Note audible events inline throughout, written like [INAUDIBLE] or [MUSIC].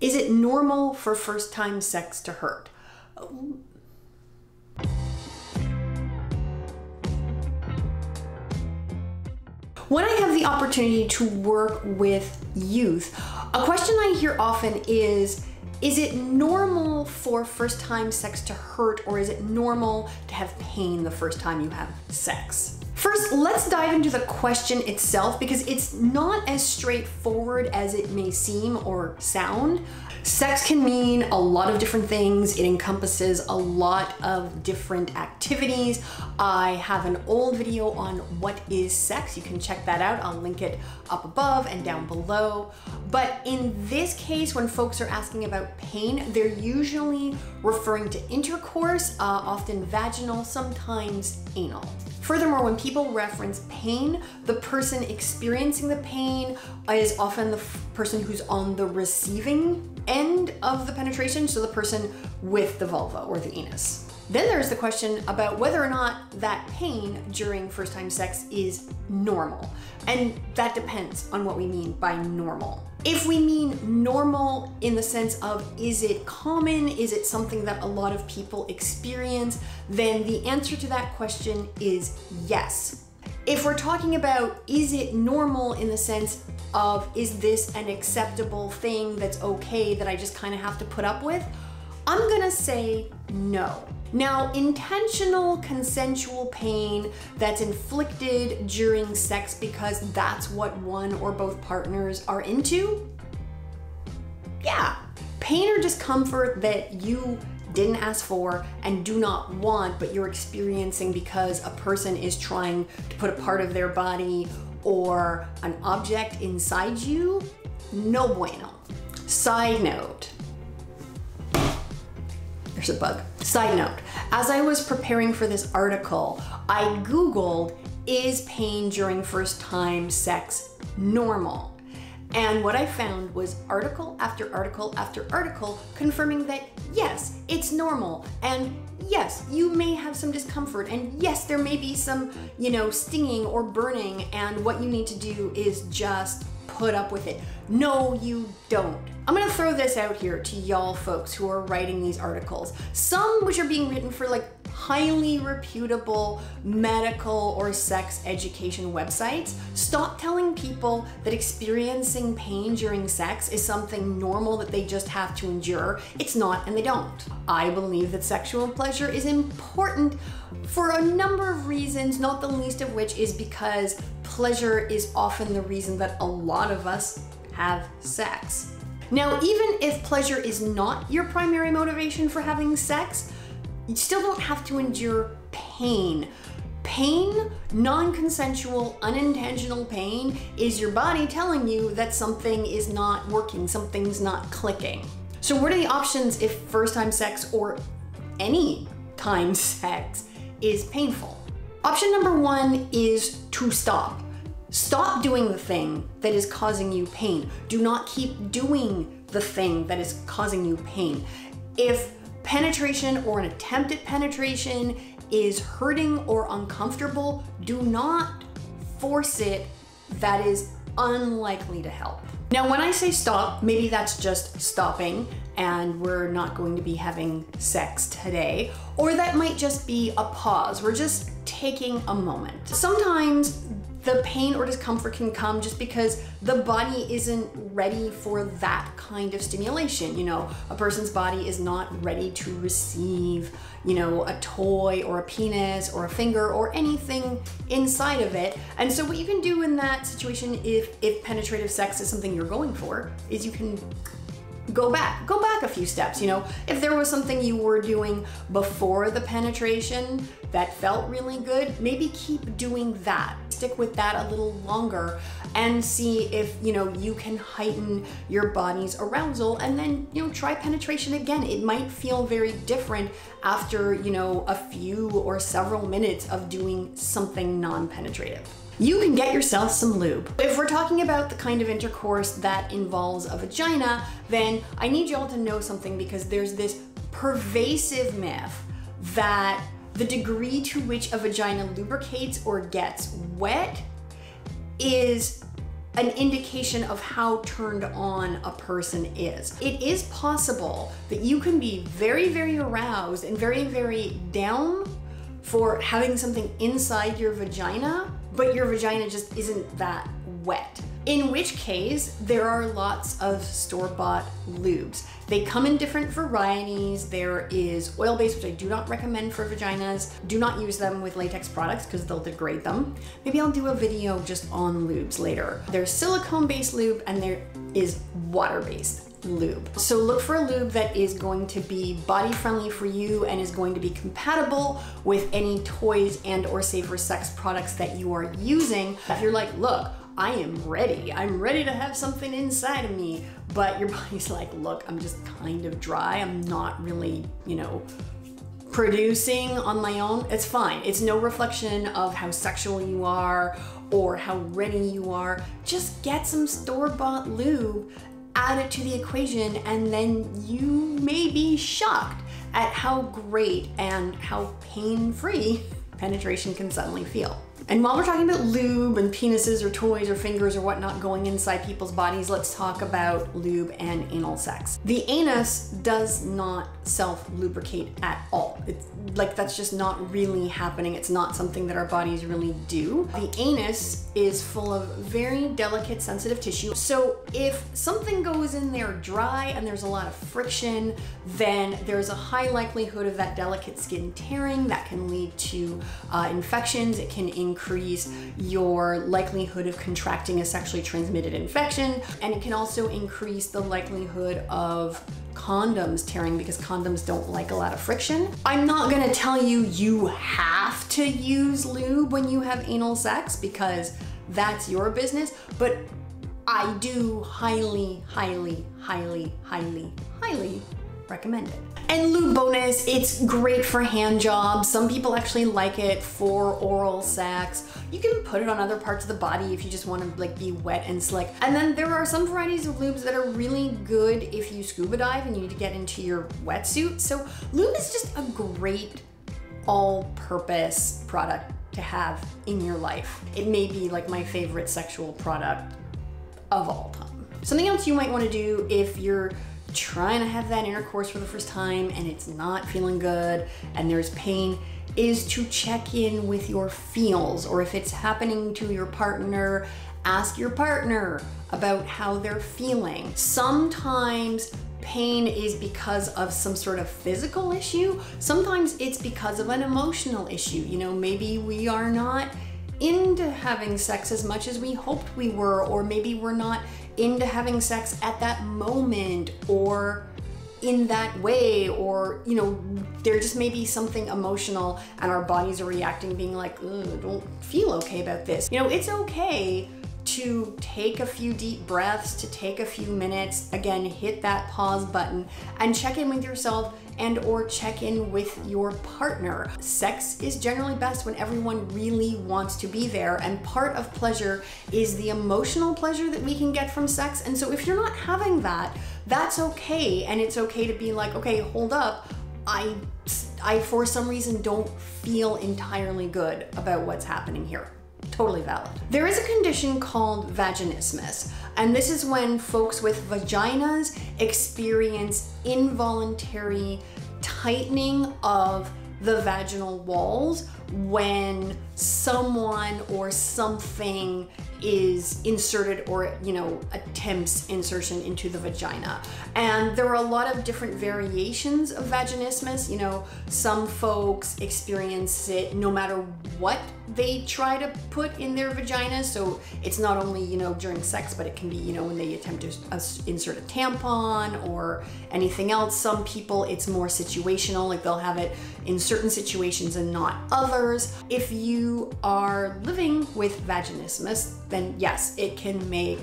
Is it normal for first time sex to hurt? When I have the opportunity to work with youth, a question I hear often is Is it normal for first time sex to hurt, or is it normal to have pain the first time you have sex? Let's dive into the question itself because it's not as straightforward as it may seem or sound. Sex can mean a lot of different things. It encompasses a lot of different activities. I have an old video on what is sex. You can check that out. I'll link it up above and down below. But in this case, when folks are asking about pain, they're usually referring to intercourse, uh, often vaginal, sometimes anal. Furthermore, when people reference pain, the person experiencing the pain is often the person who's on the receiving end of the penetration, so the person with the vulva or the anus. Then there's the question about whether or not that pain during first time sex is normal. And that depends on what we mean by normal. If we mean normal in the sense of is it common, is it something that a lot of people experience, then the answer to that question is yes. If we're talking about is it normal in the sense of is this an acceptable thing that's okay that I just kind of have to put up with, I'm gonna say no. Now, intentional consensual pain that's inflicted during sex because that's what one or both partners are into, yeah. Pain or discomfort that you didn't ask for and do not want, but you're experiencing because a person is trying to put a part of their body or an object inside you, no bueno. Side note, there's a bug. Side note, as I was preparing for this article, I Googled, is pain during first time sex normal? And what I found was article after article after article confirming that yes, it's normal. And yes, you may have some discomfort. And yes, there may be some, you know, stinging or burning. And what you need to do is just put up with it. No, you don't. I'm gonna throw this out here to y'all folks who are writing these articles. Some which are being written for like highly reputable medical or sex education websites. Stop telling people that experiencing pain during sex is something normal that they just have to endure. It's not, and they don't. I believe that sexual pleasure is important for a number of reasons, not the least of which is because pleasure is often the reason that a lot of us have sex. Now, even if pleasure is not your primary motivation for having sex, you still don't have to endure pain. Pain, non consensual, unintentional pain, is your body telling you that something is not working, something's not clicking. So, what are the options if first time sex or any time [LAUGHS] sex is painful? Option number one is to stop. Stop doing the thing that is causing you pain. Do not keep doing the thing that is causing you pain. If penetration or an attempt at penetration is hurting or uncomfortable, do not force it. That is unlikely to help. Now, when I say stop, maybe that's just stopping and we're not going to be having sex today, or that might just be a pause. We're just taking a moment. Sometimes the pain or discomfort can come just because the body isn't ready for that kind of stimulation. You know, a person's body is not ready to receive, you know, a toy or a penis or a finger or anything inside of it. And so what you can do in that situation if if penetrative sex is something you're going for is you can go back go back a few steps you know? If there was something you were doing before the penetration that felt really good maybe keep doing that. Stick with that a little longer and see if you know you can heighten your body's arousal and then you know try penetration again. It might feel very different after you know a few or several minutes of doing something non-penetrative you can get yourself some lube. If we're talking about the kind of intercourse that involves a vagina, then I need y'all to know something because there's this pervasive myth that the degree to which a vagina lubricates or gets wet is an indication of how turned on a person is. It is possible that you can be very, very aroused and very, very down for having something inside your vagina, but your vagina just isn't that wet. In which case, there are lots of store-bought lubes. They come in different varieties. There is oil-based, which I do not recommend for vaginas. Do not use them with latex products because they'll degrade them. Maybe I'll do a video just on lubes later. There's silicone-based lube and there is water-based lube. So look for a lube that is going to be body friendly for you and is going to be compatible with any toys and or safer sex products that you are using. If you're like, look, I am ready. I'm ready to have something inside of me. But your [LAUGHS] body's like, look, I'm just kind of dry. I'm not really, you know, producing on my own. It's fine. It's no reflection of how sexual you are or how ready you are. Just get some store-bought lube add it to the equation, and then you may be shocked at how great and how pain-free [LAUGHS] penetration can suddenly feel. And while we're talking about lube and penises or toys or fingers or whatnot going inside people's bodies, let's talk about lube and anal sex. The anus does not self-lubricate at all. It's like that's just not really happening. It's not something that our bodies really do. The anus is full of very delicate sensitive tissue. So if something goes in there dry and there's a lot of friction, then there's a high likelihood of that delicate skin tearing that can lead to uh, infections. It can increase your likelihood of contracting a sexually transmitted infection. And it can also increase the likelihood of condoms tearing because condoms don't like a lot of friction. I'm not gonna tell you you have to use lube when you have anal sex because that's your business, but I do highly, highly, highly, highly, highly recommend it. And lube bonus, it's great for hand jobs. Some people actually like it for oral sex. You can put it on other parts of the body if you just want to like be wet and slick. And then there are some varieties of lubes that are really good if you scuba dive and you need to get into your wetsuit. So lube is just a great all-purpose product to have in your life. It may be like my favorite sexual product of all time. Something else you might want to do if you're trying to have that intercourse for the first time and it's not feeling good and there's pain is to check in with your feels or if it's happening to your partner, ask your partner about how they're feeling. Sometimes pain is because of some sort of physical issue. Sometimes it's because of an emotional issue. You know, maybe we are not into having sex as much as we hoped we were, or maybe we're not into having sex at that moment, or in that way or you know there just may be something emotional and our bodies are reacting being like don't feel okay about this. You know it's okay to take a few deep breaths to take a few minutes again hit that pause button and check in with yourself and or check in with your partner. Sex is generally best when everyone really wants to be there and part of pleasure is the emotional pleasure that we can get from sex. And so if you're not having that, that's okay. And it's okay to be like, okay, hold up. I, I for some reason don't feel entirely good about what's happening here totally valid. There is a condition called vaginismus, and this is when folks with vaginas experience involuntary tightening of the vaginal walls when someone or something is inserted or you know attempts insertion into the vagina. And there are a lot of different variations of vaginismus. You know some folks experience it no matter what they try to put in their vagina. So it's not only you know during sex but it can be you know when they attempt to uh, insert a tampon or anything else. Some people it's more situational like they'll have it in certain situations and not others. If you are living with vaginismus then yes, it can make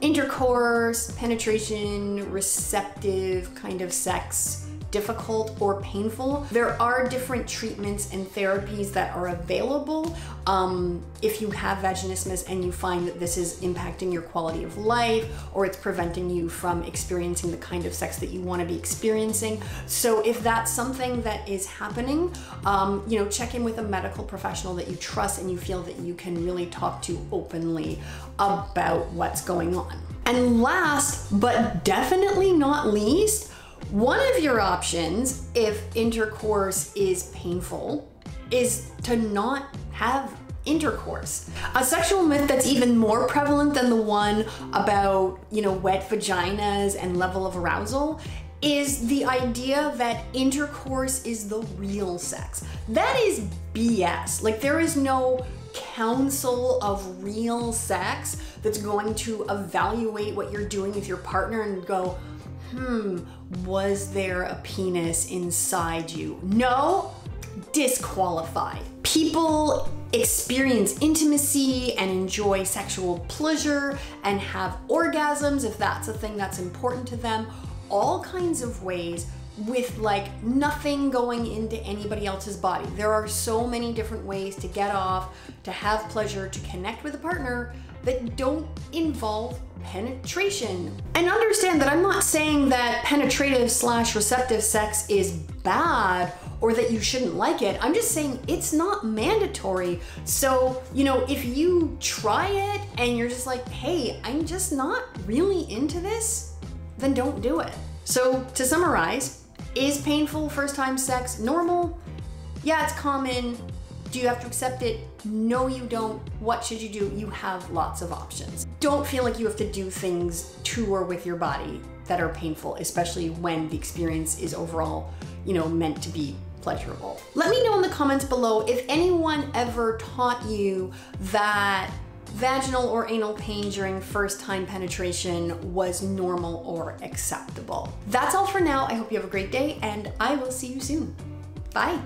intercourse, penetration, receptive kind of sex difficult or painful, there are different treatments and therapies that are available. Um, if you have vaginismus and you find that this is impacting your quality of life or it's preventing you from experiencing the kind of sex that you want to be experiencing. So if that's something that is happening, um, you know, check in with a medical professional that you trust and you feel that you can really talk to openly about what's going on. And last, but definitely not least, one of your options, if intercourse is painful, is to not have intercourse. A sexual myth that's even more prevalent than the one about, you know, wet vaginas and level of arousal is the idea that intercourse is the real sex. That is BS. Like there is no council of real sex that's going to evaluate what you're doing with your partner and go, hmm, was there a penis inside you? No, disqualified. People experience intimacy and enjoy sexual pleasure and have orgasms if that's a thing that's important to them, all kinds of ways with like nothing going into anybody else's body. There are so many different ways to get off, to have pleasure, to connect with a partner that don't involve penetration. And understand that I'm not saying that penetrative slash receptive sex is bad or that you shouldn't like it. I'm just saying it's not mandatory. So, you know, if you try it and you're just like, hey, I'm just not really into this, then don't do it. So, to summarize, is painful first time sex normal? Yeah, it's common. Do you have to accept it? No, you don't. What should you do? You have lots of options. Don't feel like you have to do things to or with your body that are painful, especially when the experience is overall, you know, meant to be pleasurable. Let me know in the comments below if anyone ever taught you that vaginal or anal pain during first time penetration was normal or acceptable. That's all for now. I hope you have a great day and I will see you soon. Bye.